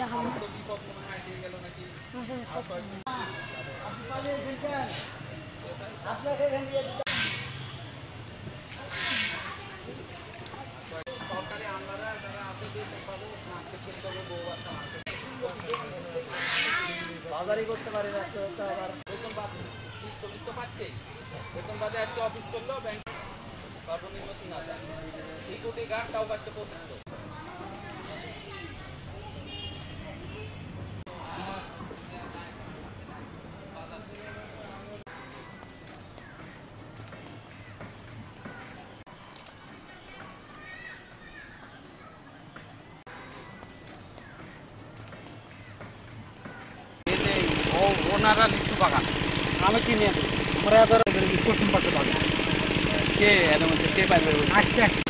দেখাবো। বাজারই করতে পারি না তো আবার বেতন শ্রমিক তো পাচ্ছে বেতন বাদে আজকে অফিস করল ব্যাংক সর্বনিম্ন তিন হাজার। সিকিউরিটি গার্ড তাও পাচ্ছে পঁচিশশো ও ওনারা লিচু বাগান। আমি চিনি। আমরা পশ্চিম পাশে বাগান। কে এর মধ্যে কে পাইবে? আচ্ছা এটা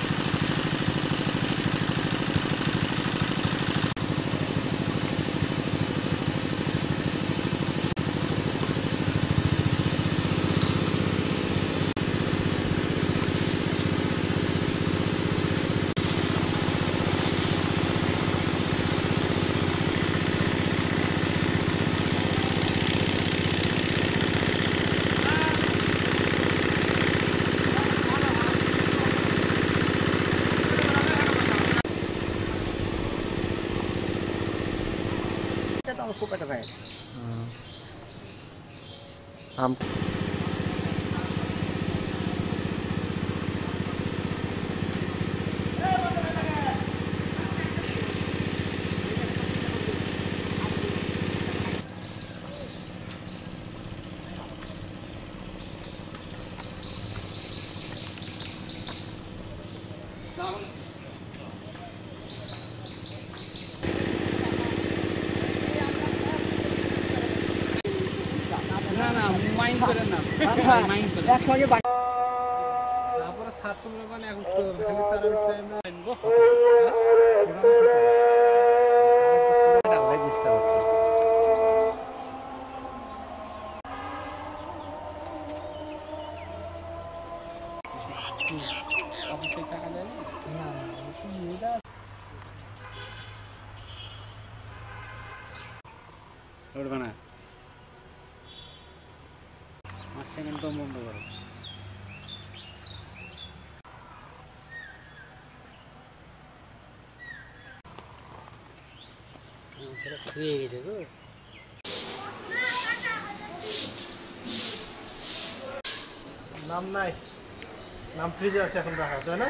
তো আমার খুব একটা ভাই আম না না একসঙ্গে তারপরে ছাত্র মানে এখন তো সেকেন্ড দম বন্ধ করো। শুয়ে গেছে গো নাম নাই। নাম ফ্রিজে আছে এখন রাখা, তাই না?